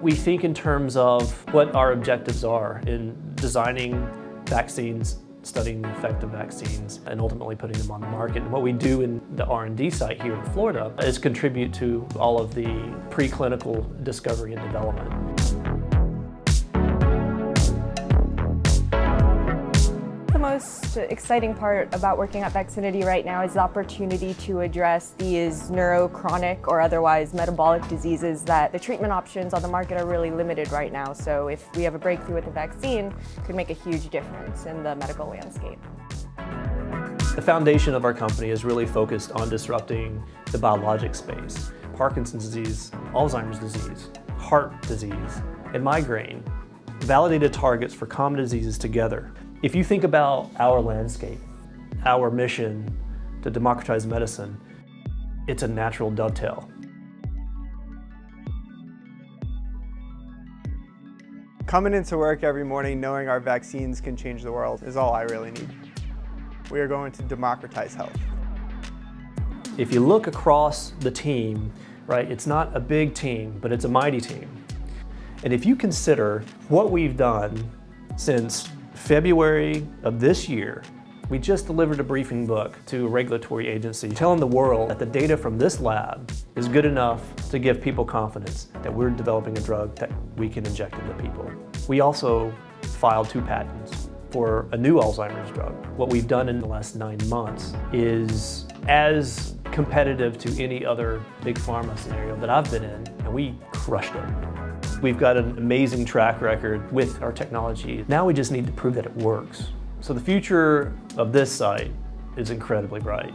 We think in terms of what our objectives are in designing vaccines studying the effect of vaccines and ultimately putting them on the market. And what we do in the R&D site here in Florida is contribute to all of the preclinical discovery and development. Most exciting part about working at Vaxxinity right now is the opportunity to address these neurochronic or otherwise metabolic diseases that the treatment options on the market are really limited right now. So if we have a breakthrough with the vaccine, it could make a huge difference in the medical landscape. The foundation of our company is really focused on disrupting the biologic space. Parkinson's disease, Alzheimer's disease, heart disease, and migraine, validated targets for common diseases together if you think about our landscape, our mission to democratize medicine, it's a natural dovetail. Coming into work every morning knowing our vaccines can change the world is all I really need. We are going to democratize health. If you look across the team, right, it's not a big team, but it's a mighty team. And if you consider what we've done since February of this year, we just delivered a briefing book to a regulatory agency telling the world that the data from this lab is good enough to give people confidence that we're developing a drug that we can inject into people. We also filed two patents for a new Alzheimer's drug. What we've done in the last nine months is as competitive to any other big pharma scenario that I've been in, and we crushed it. We've got an amazing track record with our technology. Now we just need to prove that it works. So the future of this site is incredibly bright.